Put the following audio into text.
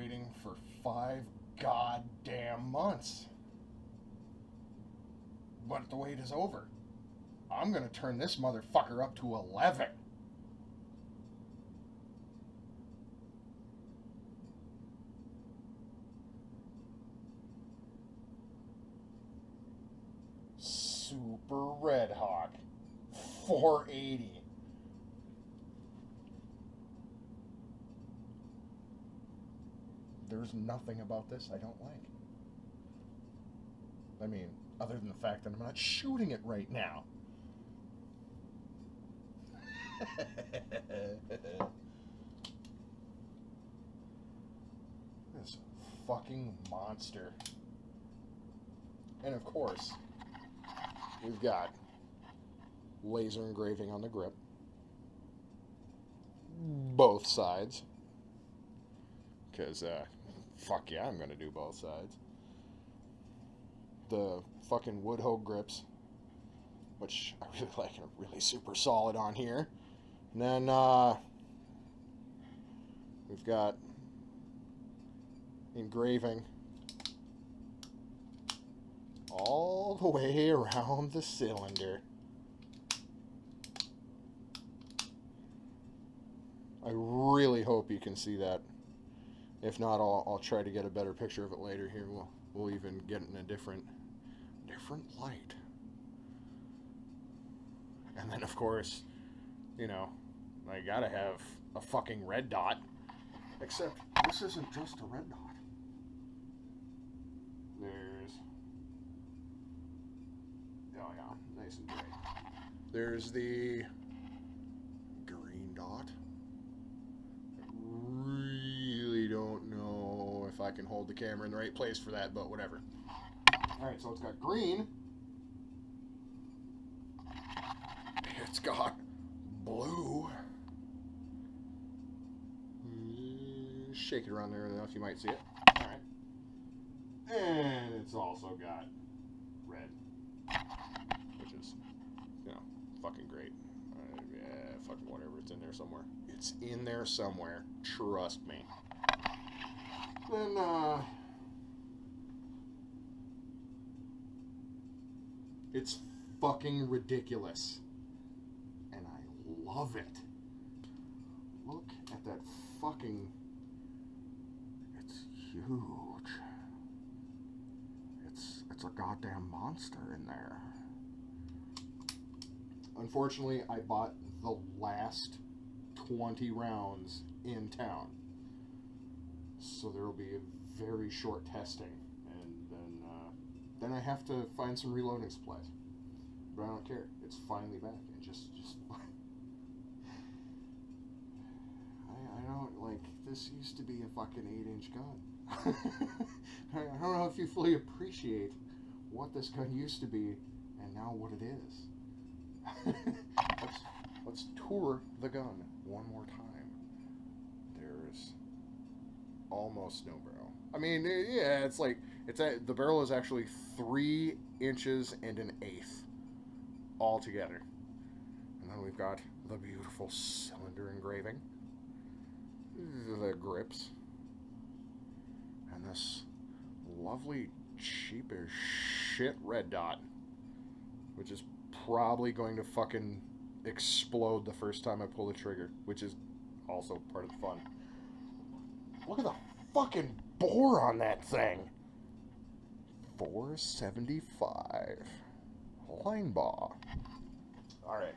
waiting for five goddamn months. But the wait is over. I'm gonna turn this motherfucker up to 11. Super Redhawk. 480. There's nothing about this I don't like. I mean, other than the fact that I'm not shooting it right now. this fucking monster. And of course, we've got laser engraving on the grip. Both sides. Because, uh, fuck yeah, I'm going to do both sides. The fucking Woodhoe grips, which I really like and are really super solid on here. And then, uh, we've got engraving all the way around the cylinder. I really hope you can see that. If not, I'll, I'll try to get a better picture of it later here. We'll, we'll even get it in a different, different light. And then, of course, you know, I gotta have a fucking red dot. Except, this isn't just a red dot. There's... Oh yeah, nice and bright. There's the I can hold the camera in the right place for that, but whatever. Alright, so it's got green. It's got blue. Mm, Shake it around there enough you might see it. Alright. And it's also got red. Which is, you know, fucking great. Uh, yeah, fucking whatever. It's in there somewhere. It's in there somewhere. Trust me. Uh... It's fucking ridiculous. And I love it. Look at that fucking... It's huge. It's, it's a goddamn monster in there. Unfortunately, I bought the last 20 rounds in town. So there will be a very short testing. And then, uh, then I have to find some reloading supplies. But I don't care. It's finally back. And just, just... I, I don't, like, this used to be a fucking 8-inch gun. I I don't know if you fully appreciate what this gun used to be and now what it is. let's, let's tour the gun one more time. There's almost no barrel. I mean, eh, yeah, it's like it's a, the barrel is actually three inches and an eighth all together. And then we've got the beautiful cylinder engraving, the grips, and this lovely cheap as shit red dot, which is probably going to fucking explode the first time I pull the trigger, which is also part of the fun. Look at the fucking bore on that thing. 475. Linebaugh. Alright.